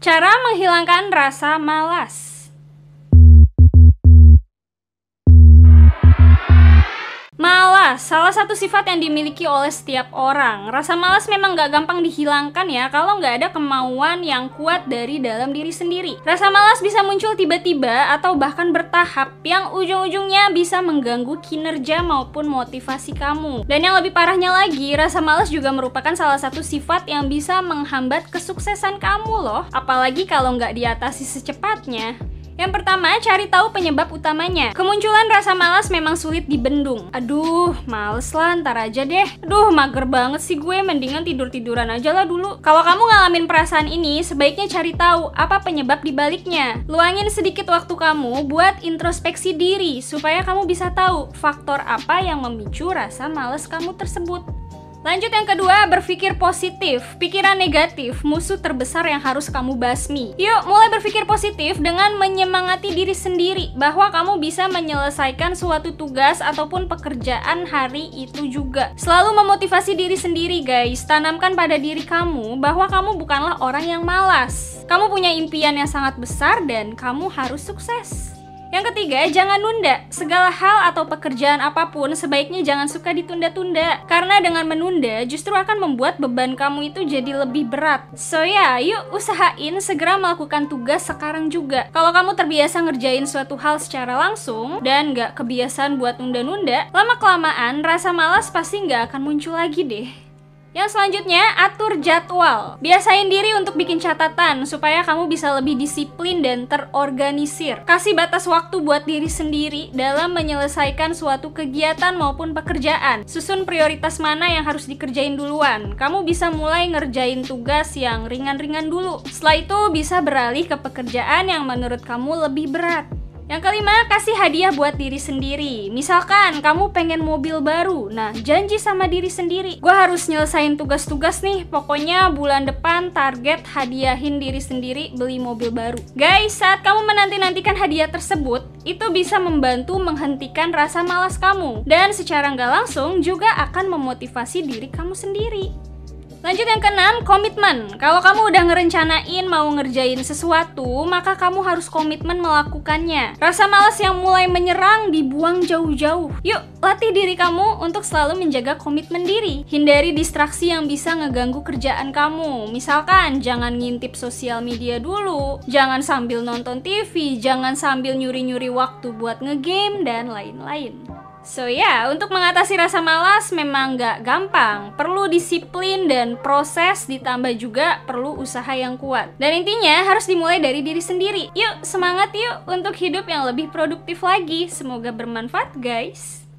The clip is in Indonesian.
Cara menghilangkan rasa malas. Salah satu sifat yang dimiliki oleh setiap orang. Rasa malas memang gak gampang dihilangkan ya kalau nggak ada kemauan yang kuat dari dalam diri sendiri. Rasa malas bisa muncul tiba-tiba atau bahkan bertahap yang ujung-ujungnya bisa mengganggu kinerja maupun motivasi kamu. Dan yang lebih parahnya lagi, rasa malas juga merupakan salah satu sifat yang bisa menghambat kesuksesan kamu loh. Apalagi kalau nggak diatasi secepatnya. Yang pertama, cari tahu penyebab utamanya. Kemunculan rasa malas memang sulit dibendung. Aduh, males lah, ntar aja deh. Aduh, mager banget sih gue, mendingan tidur-tiduran aja lah dulu. Kalau kamu ngalamin perasaan ini, sebaiknya cari tahu apa penyebab dibaliknya. Luangin sedikit waktu kamu buat introspeksi diri, supaya kamu bisa tahu faktor apa yang memicu rasa males kamu tersebut. Lanjut yang kedua, berpikir positif. Pikiran negatif, musuh terbesar yang harus kamu basmi. Yuk, mulai berpikir positif dengan menyemangati diri sendiri bahwa kamu bisa menyelesaikan suatu tugas ataupun pekerjaan hari itu juga. Selalu memotivasi diri sendiri, guys. Tanamkan pada diri kamu bahwa kamu bukanlah orang yang malas. Kamu punya impian yang sangat besar dan kamu harus sukses. Yang ketiga, jangan nunda. Segala hal atau pekerjaan apa pun sebaiknya jangan suka ditunda-tunda. Karena dengan menunda justru akan membuat beban kamu itu jadi lebih berat. So ya, yuk usahain segera melakukan tugas sekarang juga. Kalau kamu terbiasa ngerjain suatu hal secara langsung dan gak kebiasaan buat nunda-nunda, lama-kelamaan rasa malas pasti gak akan muncul lagi deh. Yang selanjutnya, atur jadwal. Biasain diri untuk bikin catatan supaya kamu bisa lebih disiplin dan terorganisir. Kasih batas waktu buat diri sendiri dalam menyelesaikan suatu kegiatan maupun pekerjaan. Susun prioritas mana yang harus dikerjain duluan. Kamu bisa mulai ngerjain tugas yang ringan-ringan dulu. Setelah itu bisa beralih ke pekerjaan yang menurut kamu lebih berat. Yang kelima, kasih hadiah buat diri sendiri. Misalkan kamu pengen mobil baru, nah janji sama diri sendiri. Gue harus nyelesain tugas-tugas nih. Pokoknya bulan depan target hadiahin diri sendiri beli mobil baru. Guys, saat kamu menanti-nantikan hadiah tersebut, itu bisa membantu menghentikan rasa malas kamu. Dan secara nggak langsung juga akan memotivasi diri kamu sendiri. Lanjut yang keenam, komitmen. Kalau kamu udah ngerencanain mau ngerjain sesuatu, maka kamu harus komitmen melakukannya. Rasa malas yang mulai menyerang dibuang jauh-jauh. Yuk, latih diri kamu untuk selalu menjaga komitmen diri. Hindari distraksi yang bisa ngeganggu kerjaan kamu. Misalkan, jangan ngintip sosial media dulu, jangan sambil nonton TV, jangan sambil nyuri-nyuri waktu buat ngegame, dan lain-lain. So ya, yeah, untuk mengatasi rasa malas memang gak gampang. Perlu disiplin dan proses ditambah juga perlu usaha yang kuat. Dan intinya harus dimulai dari diri sendiri. Yuk, semangat yuk untuk hidup yang lebih produktif lagi. Semoga bermanfaat guys.